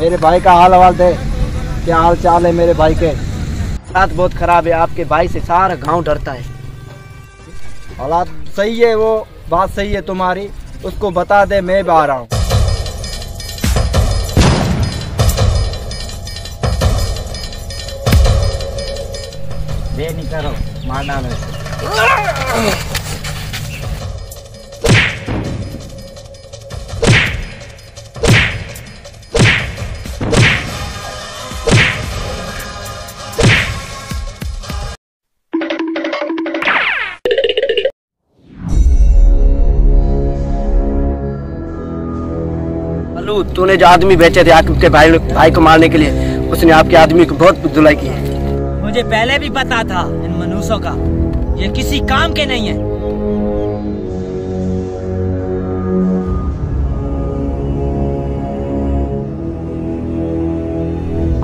मेरे भाई का हाल हवाल दे। क्या हाल चाल है मेरे भाई के? हालात बहुत खराब है, आपके भाई से सारा गाँव डरता है। हालात सही है, वो बात सही है तुम्हारी। उसको बता दे, मैं भी आ रहा हूँ। नहीं करो मारना अल्लू तूने जो आदमी बेचे थे आपके भाई भाई को मारने के लिए उसने आपके आदमी को बहुत धुलाई की है। मुझे पहले भी पता था इन मनुष्यों का। ये किसी काम के नहीं है।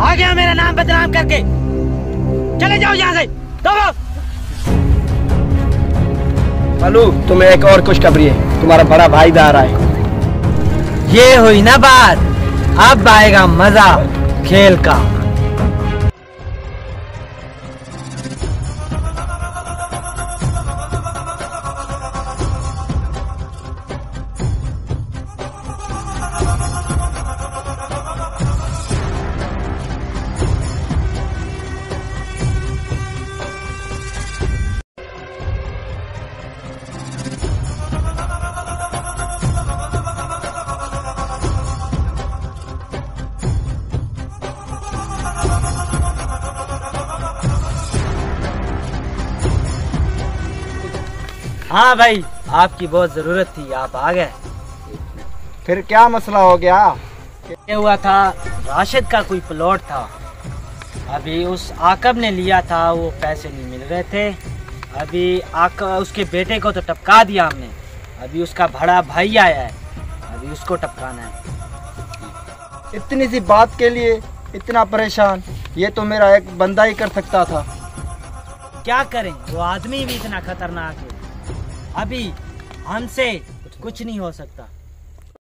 आ गया मेरा नाम बदनाम करके। चले जाओ यहाँ से। दबो। तुम्हें एक और खुशखबरी है। तुम्हारा बड़ा भाई आ रहा है ये हुई ना बात। अब आएगा मज़ा खेल का। हाँ भाई आपकी बहुत ज़रूरत थी आप आ गए। फिर क्या मसला हो गया? ये हुआ था राशिद का कोई प्लॉट था। अभी उस आकब ने लिया था वो पैसे नहीं मिल रहे थे। अभी आक उसके बेटे को तो टपका दिया हमने। अभी उसका बड़ा भाई आया है अभी उसको टपकाना है। इतनी सी बात के लिए इतना परेशान ये तो मेरा एक बंदा ही कर सकता था। क्या करें? वो आदमी भी इतना खतरनाक है। अभी हमसे कुछ नहीं हो सकता।